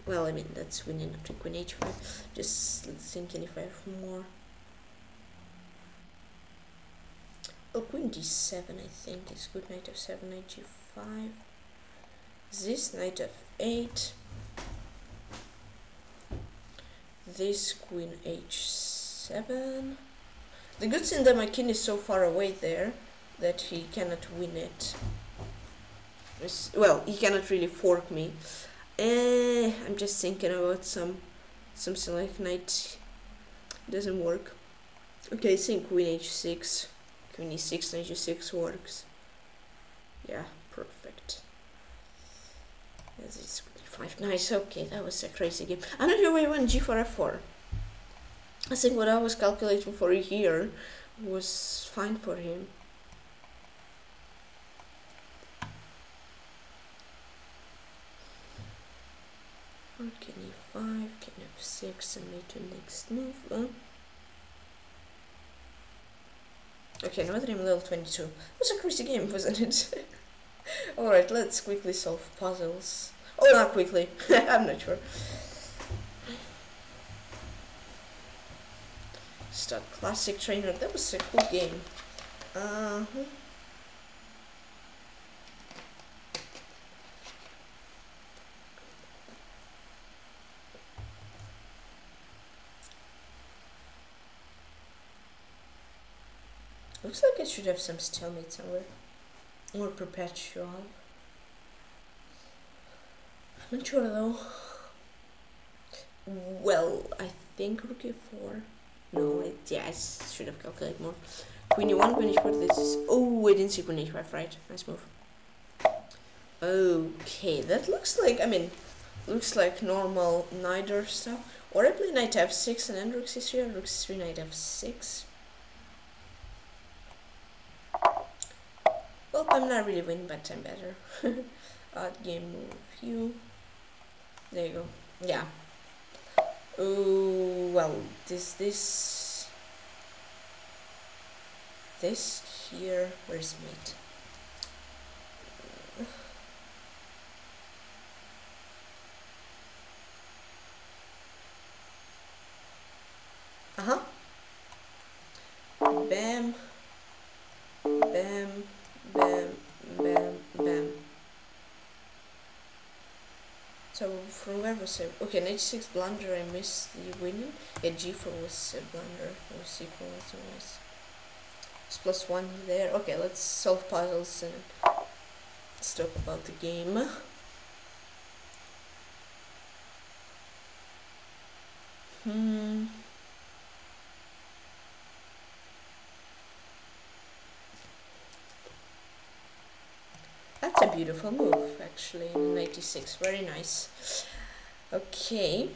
well I mean that's winning after queen h5 just thinking if I have more. Oh queen d7 I think is good. Knight f7 knight g5 this knight f8 this queen h7 the good thing that my king is so far away there that he cannot win it. Well he cannot really fork me. Eh, I'm just thinking about some something like knight. Doesn't work. Okay I think queen h6 queen e6 knight g6 works. Yeah it's five. Nice. Okay, that was a crazy game. i know Another way went g4 f4. I think what I was calculating for here was fine for him. King e5, king f6, and mate to next move. Huh? Okay, that I'm level 22. It was a crazy game, wasn't it? *laughs* *laughs* Alright, let's quickly solve puzzles. Oh, not quickly. *laughs* I'm not sure. Start Classic Trainer. That was a cool game. Uh -huh. Looks like it should have some stalemate somewhere. Or perpetual. I'm not sure though. Well, I think rook a4. No, it, yeah, I should have calculated more. Queen e1, queen e4, this is... Oh, I didn't see queen e5, right. Nice move. Okay, that looks like, I mean, looks like normal neither stuff. Or I play knight f6 and then rook c3 or rook c3, knight f6. Well, I'm not really winning, but I'm better. *laughs* Odd game move, you. There you go. Yeah. Oh, well, this, this, this here, where's mate? Uh-huh. Bam. Was it? Okay, knight 6 blunder, I missed the winning. Yeah, g4 was a blunder, was equal as always. It's plus 1 there. Okay, let's solve puzzles and let's talk about the game. Hmm. That's a beautiful move, actually, in 96. Very nice. Okay.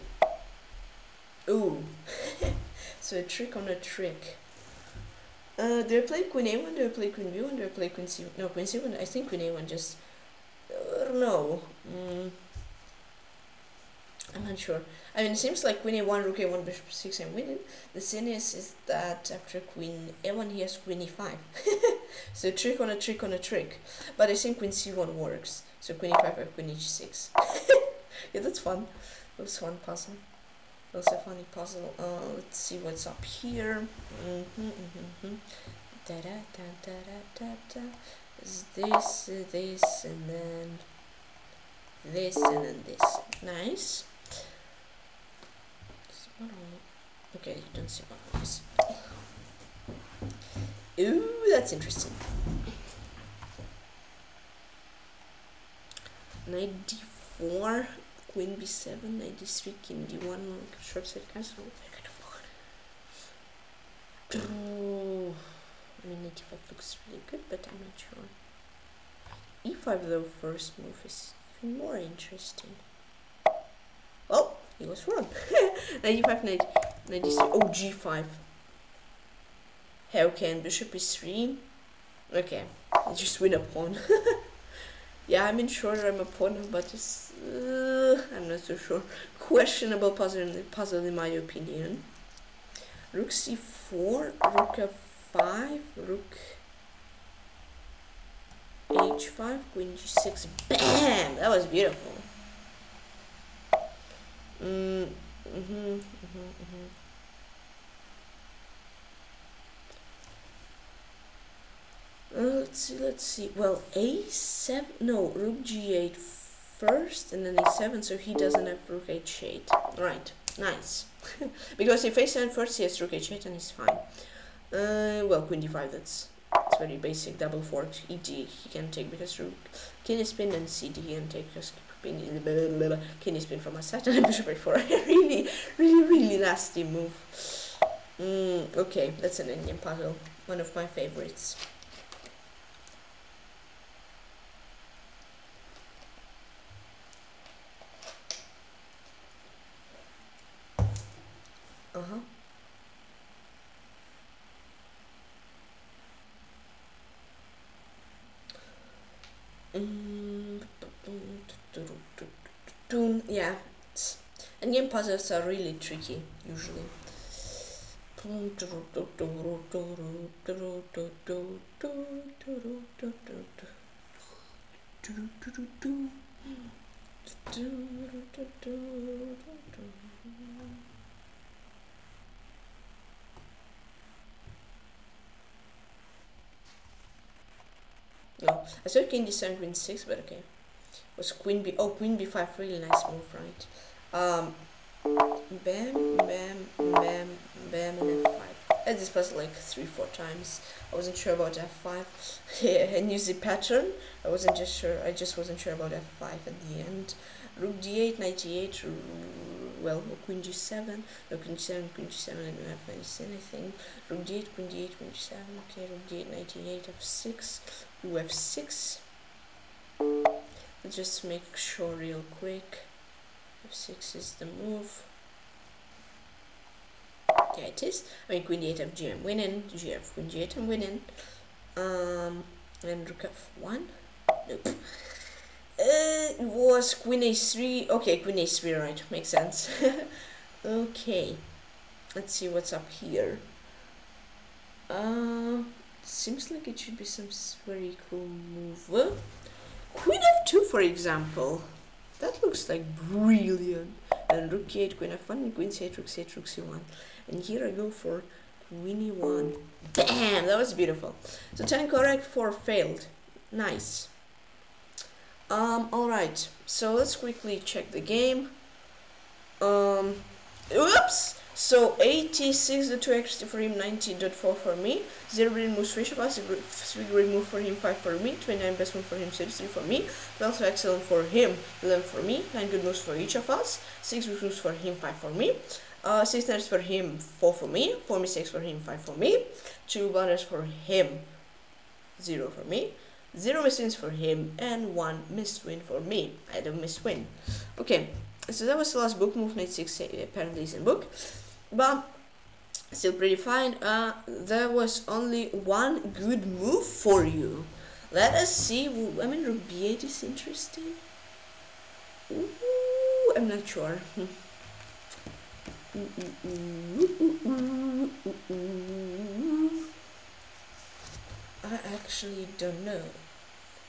Ooh. *laughs* so a trick on a trick. Uh, do I play queen a1? Do I play queen b1? Do I play queen c1? No, queen c1. I think queen a1 just... Uh, no. Mm. I'm not sure. I mean, it seems like queen a1, rook a1, bishop 6, I'm winning. The thing is, is that after queen a1, he has queen e5. *laughs* so trick on a trick on a trick. But I think queen c1 works. So queen e5 or queen h6. *laughs* yeah, that's fun. That was fun puzzle. That was a funny puzzle. Uh, let's see what's up here. Mm -hmm, mm -hmm. Da da da da da da. Is this, this, and then this, and then this. Nice. Okay, you don't see what it is. Ooh, that's interesting. 94, queen b7, 93, king d1, short side castle. Oh, I mean, 95 looks really good, but I'm not sure. e5 though, first move is even more interesting. Oh, he was wrong. *laughs* 95, 90, 93, oh, g5. How can bishop is 3? Okay, I just win a pawn. *laughs* yeah, I'm in sure I'm a pawn, but it's, uh, I'm not so sure. Questionable puzzle, puzzle in my opinion. Rook c4, rook f5, rook h5, queen g6. Bam! That was beautiful. Mm, mm-hmm, mm-hmm, mm-hmm. Uh, let's see, let's see. Well, a7, no, rook g8 first and then a7, so he doesn't have rook h8. Right, nice. *laughs* because if a7 first, he has rook h8 and he's fine. Uh, well, queen d5, that's, that's very basic. Double fork, ed, he can take because rook, king spin and cd he can take because king spin from a set *laughs* and bishop a4. *laughs* really, really, really nasty move. Mm, okay, that's an Indian puzzle. One of my favorites. Uh-huh. Mm, yeah, and game puzzles are really tricky usually. No, I saw king d7, queen 6, but okay. Was queen b, oh, queen b5, really nice move, right? Um, bam, bam, bam, bam, and f5. I this puzzle like three, four times. I wasn't sure about f5. *laughs* yeah, I knew the pattern. I wasn't just sure. I just wasn't sure about f5 at the end. Rook d8, knight e8. Well, queen g7. No, queen g7, queen g7. I don't have anything. Rook d8, queen d8, queen g7. Okay, rook d8, knight e8, f6. Rook f6. Let's just make sure real quick. F6 is the move. Yeah, it is. I mean, queen d8 f I'm winning. gf queen g8 I'm winning. Um, and rook f1. Nope. Uh, it was queen a3. Okay, queen a3, right. Makes sense. *laughs* okay. Let's see what's up here. Uh, seems like it should be some very cool move. Queen f2, for example. That looks like brilliant. And rook e8, queen f1, queen c8, rook c8, rook c1. And here I go for queen e1. Damn, that was beautiful. So 10 correct, 4 failed. Nice. Um, alright, so let's quickly check the game. Um, oops! So 86 the 2 extra for him, 90.4 for me, 0 green moves for each us, 3 green move for him, 5 for me, 29 best move for him, 33 for me, 12 excellent for him, 11 for me, 9 good moves for each of us, 6 good moves for him, 5 for me, uh, 6 nerfs for him, 4 for me, 4 mistakes for him, 5 for me, 2 blunders for him, 0 for me, 0 missed wins for him, and 1 missed win for me. I a missed win. Okay, so that was the last book, move knight 6 apparently is in book but still pretty fine. Uh, there was only one good move for you. Let us see. I mean, rook b8 is interesting. Ooh, I'm not sure. *laughs* I actually don't know.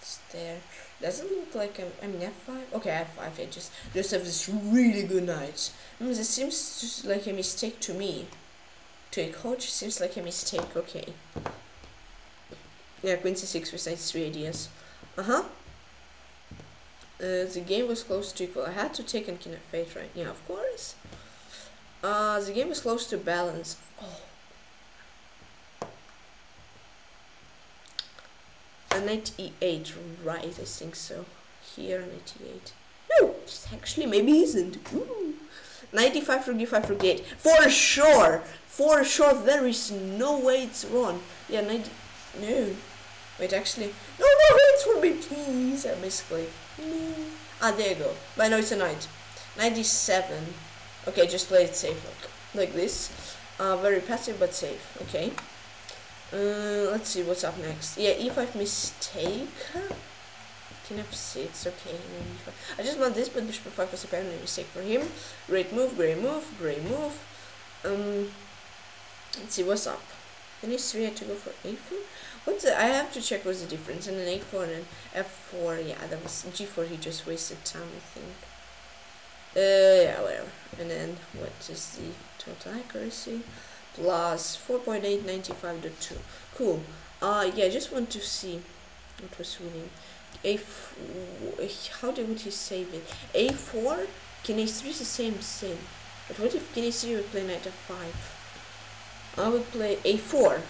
It's there. Doesn't look like I'm, I mean f5. Okay, f5. I just just have this really good knight. I mean, this seems just like a mistake to me. To a coach, seems like a mistake. Okay. Yeah, queen c6 with knight 3 ideas. Uh huh. Uh, the game was close to equal. I had to take on king f8, right? Yeah, of course. Uh, the game was close to balance. Oh. A knight e8, right, I think so. Here, knight e8. No, actually maybe isn't. Ooh. 95 rook e5 rook e8. For sure! For sure, there is no way it's wrong. Yeah, 90... No. Wait, actually... No, no, it's for me, please! I misclicked. No. Ah, there you go. But know it's a knight. 97. Okay, just play it safe, like, like this. Uh, very passive, but safe. Okay. Uh, let's see what's up next. Yeah, e5 mistake. King f6, okay. I just want this, but bishop f5 was apparently a mistake for him. Great move, great move, great move. Um, let's see what's up. Then e3 had to go for a4. What's the, I have to check what's the difference. And an a4 and an f4, yeah, that was g4. He just wasted time, I think. Uh, yeah, whatever. And then what is the total accuracy? Plus 4.895.2 cool. Uh yeah I just want to see what was winning. A how did would he save it? A4 king a3 is the same thing but what if king a3 would play knight f5 I would play a4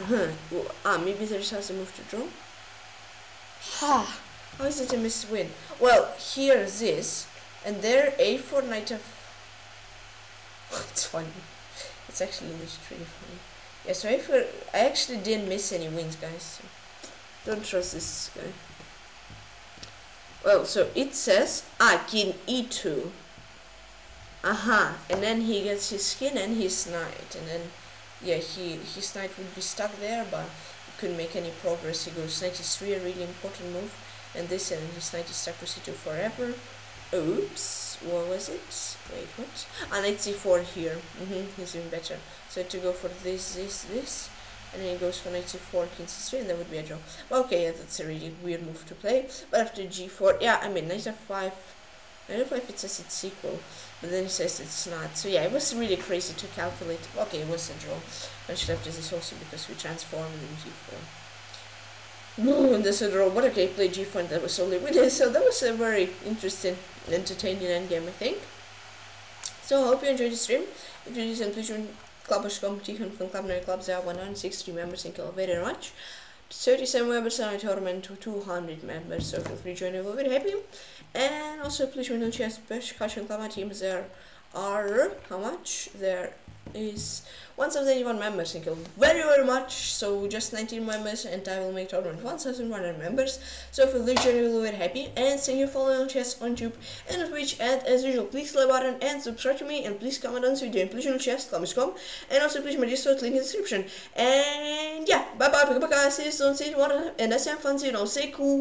uh huh well, ah maybe there's has a move to draw? Ha! How is it a miss win? Well here this and there a4 knight of *laughs* it's funny. It's actually really funny. Yeah so a4 I actually didn't miss any wins guys so don't trust this guy. Well so it says ah king e2 aha uh -huh. and then he gets his skin and his knight and then yeah he his knight would be stuck there but he couldn't make any progress. He goes knight e3 a really important move and this and his knight is stuck to c2 forever oops what was it? Wait what? And it's c4 here. Mm -hmm, he's even better. So to go for this this this and then it goes for knight c4 king c3 and that would be a draw. Okay yeah that's a really weird move to play. But after g4 yeah i mean knight f5 knight f5 it says it's equal but then it says it's not. So yeah it was really crazy to calculate. Okay it was a draw. I should have this also because we transformed in g4 no, *laughs* and this is a draw. okay, play g4 and that was only really *laughs* so that was a very interesting entertaining endgame, I think. So I hope you enjoyed the stream. If you did, please join Clubbers competition van Club clubs there are 160 members. Thank you very much. 37 members and I tournament to 200 members. So feel free to join. We'll be happy. And also please join the chess Bash Kashan Club teams. There are how much? There is 1081 members thank you very very much so. Just 19 members and I will make tournament. 1100 members. So you like journey will be very happy. And thank you for following on chess on YouTube and on Twitch. And as usual please like button and subscribe to me. And please comment on this video and please on chess com and also please my Discord link in the description. And yeah bye bye. Bye bye see you soon. See you tomorrow. And that's fun. See you know say cool